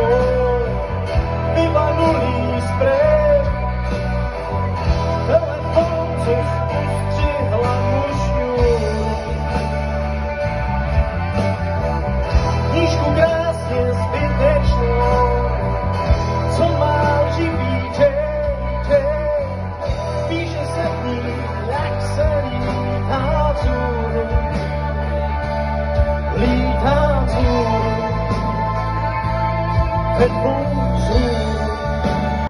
Oh Pitbull,